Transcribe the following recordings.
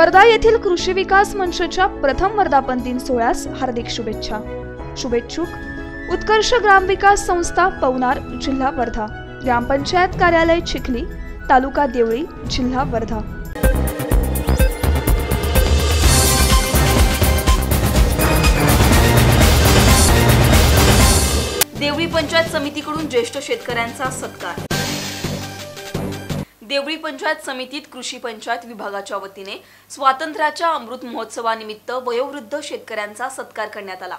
वर्धा येथील कृषी विकास मंचच्या प्रथम वर्धापन दिन सोहळ्यास हार्दिक शुभेच्छा. शुभेच्छुक उत्कर्ष ग्रामविकास संस्था पवनार जिल्हा वर्धा. ग्रामपंचायत कार्यालय चिखली तालुका देवळी जिल्हा वर्धा. देवळी पंचायत समितीकडून ज्येष्ठ शेतकऱ्यांचा सत्कार. देवळी पंचायत समितीत कृषी पंचायत विभागाच्या वतीने स्वातंत्र्याच्या अमृत महोत्सवानिमित्त वयोवृद्ध शेतकऱ्यांचा सत्कार करण्यात आला.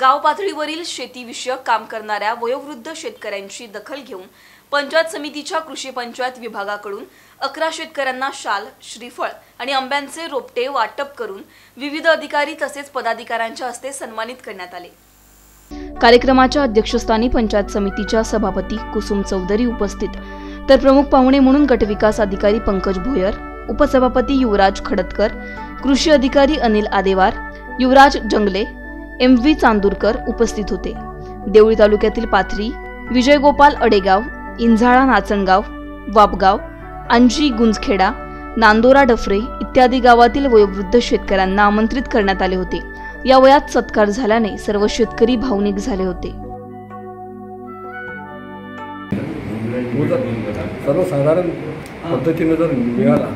गाव पातळीवरील शेतीविषयक काम करणाऱ्या वयोवृद्ध शेतकऱ्यांची दखल घेऊन पंचायत समितीच्या कृषी पंचायत विभागाकडून अकरा शेतकऱ्यांना शाल श्रीफळ आणि आंब्यांचे रोपटे वाटप करून विविध अधिकारी तसेच पदाधिकाऱ्यांच्या हस्ते सन्मानित करण्यात आले. कार्यक्रमाच्या अध्यक्षस्थानी पंचायत समितीच्या सभापती कुसुम चौधरी उपस्थित तर प्रमुख पाहुणे म्हणून गटविकास अधिकारी पंकज भोयर उपसभापती युवराज खडतकर कृषी अधिकारी अनिल आदेवार युवराज जंगले एम व्ही चांदूरकर उपस्थित होते. देवळी तालुक्यातील पाथरी विजयगोपाल अडेगाव इंझाळा नाचणगाव वापगाव अंजी गुंजखेडा नांदोरा डफरे इत्यादी गावातील वयोवृद्ध शेतकऱ्यांना आमंत्रित करण्यात आले होते. या वयात सत्कार झाल्याने सर्व शेतकरी भावनिक झाले होते. जर सर्वसाधारण पद्धतीनं जर मिळाला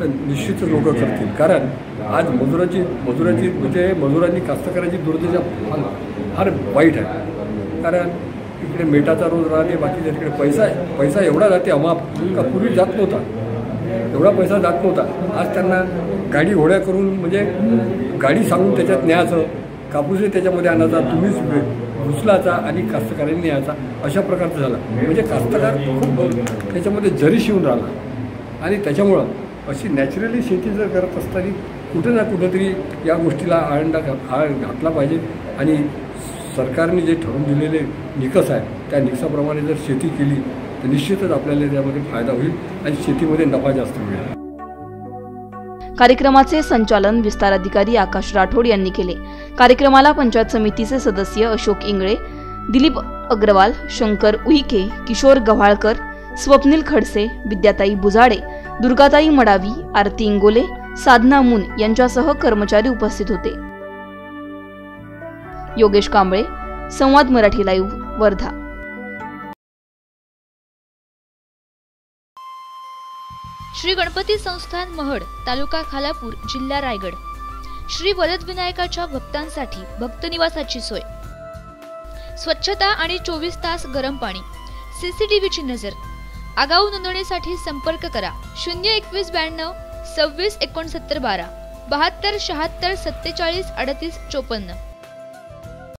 तर निश्चितच लोक करतील. कारण आज मजुराची मजुराची म्हणजे मजुरांनी कास्तकाराची दुर्दशा फार फार वाईट आहे. कारण इकडे मेटाचा रोज राहते बाकीच्या तिकडे पैसा आहे पैसा एवढा जाते अमाप का पूर्वी जात नव्हता. एवढा पैसा जात नव्हता. आज त्यांना गाडी घोड्या करून म्हणजे गाडी सांगून त्याच्यात न्यायचं कापूसही त्याच्यामध्ये आणायचा तुम्हीच उचलाचा आणि कास्तकारांनी न्यायचा अशा प्रकारचं झालं. म्हणजे कास्तकार खूप त्याच्यामध्ये जरी शिवून राहिला. आणि त्याच्यामुळं अशी नॅचरली शेती जर करत असताना कुठं ना कुठंतरी या गोष्टीला आळंडा घा- आळ घातला पाहिजे. आणि सरकारने जे ठरवून दिलेले निकष आहे त्या निकषाप्रमाणे जर शेती केली तर निश्चितच आपल्याला त्यामध्ये फायदा होईल आणि शेतीमध्ये नफा जास्त मिळेल. कार्यक्रमाचे संचालन विस्तार अधिकारी आकाश राठोड यांनी केले. कार्यक्रमाला पंचायत समितीचे सदस्य अशोक इंगळे दिलीप अग्रवाल शंकर उईके किशोर गव्हाळकर स्वप्नील खडसे विद्याताई बुजाडे दुर्गाताई मडावी आरती इंगोले साधना मुन यांच्यासह कर्मचारी उपस्थित होते. योगेश कांबळे संवाद मराठी लाईव्ह वर्धा. श्री गणपती संस्थान महड तालुका खालापूर जिल्हा रायगड. श्री वरदविनायकाच्या भक्तांसाठी भक्त निवासाची सोय. स्वच्छता आणि चोवीस तास गरम पाणी. सीसीटीव्हीची नजर. आगाऊ नोंदणीसाठी संपर्क करा. शून्य एकवीस ब्याण्णव सव्वीस एकोणसत्तर बारा. बहात्तर शहात्तर सत्तेचाळीस अडतीस चोपन्न.